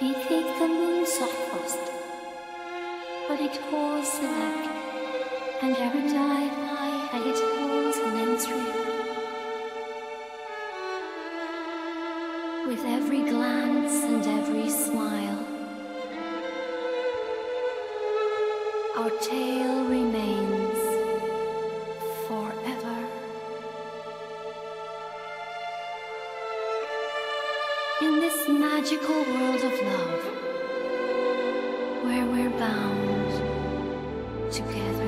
They take the moonshot fast, but it pulls the neck, and every time I had it pulls an entry. With every glance and every smile, our tale remains. In this magical world of love, where we're bound together.